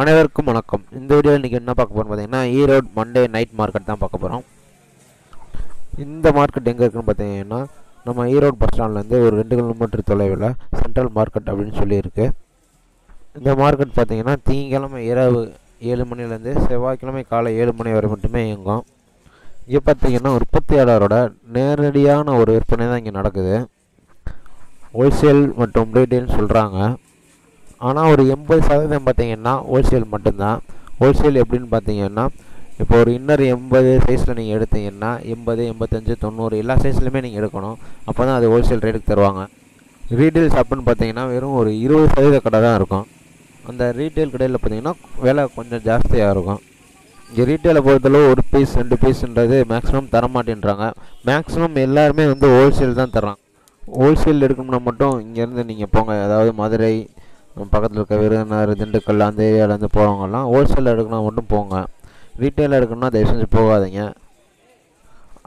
அனைவருக்கும் வணக்கம். இந்த வீடியோவில் இன்றைக்கி என்ன பார்க்க போகிறோம் பார்த்தீங்கன்னா ஈரோடு மண்டே நைட் மார்க்கெட் தான் பார்க்க போகிறோம் இந்த மார்க்கெட் எங்கே இருக்குன்னு பார்த்தீங்கன்னா நம்ம ஈரோடு பஸ் ஸ்டாண்ட்லேருந்து ஒரு ரெண்டு கிலோமீட்டர் தொலைவில் சென்ட்ரல் மார்க்கெட் அப்படின்னு சொல்லியிருக்கு. இந்த மார்க்கெட் பார்த்தீங்கன்னா திங்கக்கிழமை இரவு ஏழு மணிலேருந்து செவ்வாய்க்கிழமை காலை ஏழு மணி வரை மட்டுமே இயங்கும். இங்கே பார்த்தீங்கன்னா உற்பத்தியாளரோட நேரடியான ஒரு விற்பனை தான் இங்கே நடக்குது. ஹோல்சேல் மற்றும் ரீட்டெயில்னு சொல்கிறாங்க ஆனால் ஒரு எண்பது சதவீதம் பார்த்தீங்கன்னா ஹோல்சேல் மட்டும்தான். ஹோல்சேல் எப்படின்னு பார்த்தீங்கன்னா இப்போ ஒரு இன்னர் எண்பது சைஸில் நீங்கள் எடுத்தீங்கன்னா எண்பது எண்பத்தஞ்சு தொண்ணூறு எல்லா சைஸ்லையுமே நீங்கள் எடுக்கணும். அப்போ தான் அது ஹோல்சேல் ரேட்டுக்கு தருவாங்க. ரீட்டைல் ஷாப்புன்னு பார்த்தீங்கன்னா வெறும் ஒரு இருபது சதவீத கடை தான் இருக்கும். அந்த ரீட்டைல் கடையில் பார்த்தீங்கன்னா விலை கொஞ்சம் ஜாஸ்தியாக இருக்கும். இங்கே ரீட்டைலை பொறுத்தளவு ஒரு பீஸ் ரெண்டு பீஸ்ன்றது மேக்ஸிமம் தரமாட்டேன்றாங்க. மேக்ஸிமம் எல்லாருமே வந்து ஹோல்சேல் தான் தர்றாங்க. ஹோல்சேல் எடுக்கணும்னா மட்டும் இங்கேருந்து நீங்கள் போங்க. அதாவது மதுரை பக்கத்தில் இருக்க விருதுநகர் திண்டுக்கல் அந்த ஏரியாவிலேருந்து போகிறவங்கலாம் ஹோல்சேலில் எடுக்கணும் மட்டும் போங்க. ரீட்டைல் எடுக்கணும்னா தயவு செஞ்சு போகாதீங்க.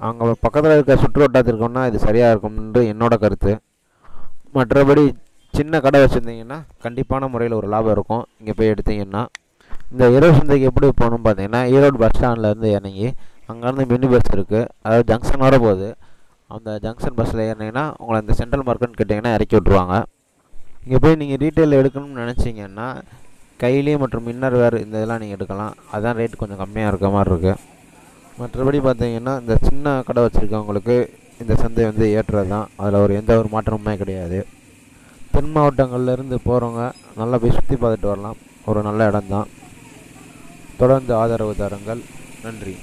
அங்கே பக்கத்தில் இருக்க சுற்று வட்டாரத்திற்குன்னா இது சரியாக இருக்கும்ன்று என்னோட கருத்து. மற்றபடி சின்ன கடை வச்சுருந்தீங்கன்னா கண்டிப்பான முறையில் ஒரு லாபம் இருக்கும். இங்கே போய் எடுத்தீங்கன்னா. இந்த இரவு சந்தைக்கு எப்படி போகணும்னு பார்த்தீங்கன்னா ஈரோடு பஸ் ஸ்டாண்ட்லேருந்து இறங்கி அங்கேருந்து மினி பஸ் இருக்குது அதாவது ஜங்ஷன் வர போகுது அந்த ஜங்ஷன் பஸ்ஸில் ஏறினீங்கன்னா உங்களை இந்த சென்ட்ரல் மார்க்கெட்னு கேட்டிங்கன்னா இறக்கி விட்ருவாங்க இங்கே போய் நீங்கள் ரீட்டைல் எடுக்கணும்னு நினச்சிங்கன்னா கைலி மற்றும் இன்னர் வேர் இந்த இதெல்லாம் நீங்கள் எடுக்கலாம். அதான் ரேட் கொஞ்சம் கம்மியாக இருக்க மாதிரி இருக்குது மற்றபடி பார்த்தீங்கன்னா இந்த சின்ன கடை வச்சுருக்கவங்களுக்கு இந்த சந்தை வந்து ஏற்றது தான் அதில் ஒரு எந்த ஒரு மாற்றமுமே கிடையாது. தென் மாவட்டங்கள்லேருந்து போகிறவங்க நல்லா போய் சுற்றி பார்த்துட்டு வரலாம். ஒரு நல்ல இடம்தான். தொடர்ந்து ஆதரவு தாருங்கள். நன்றி.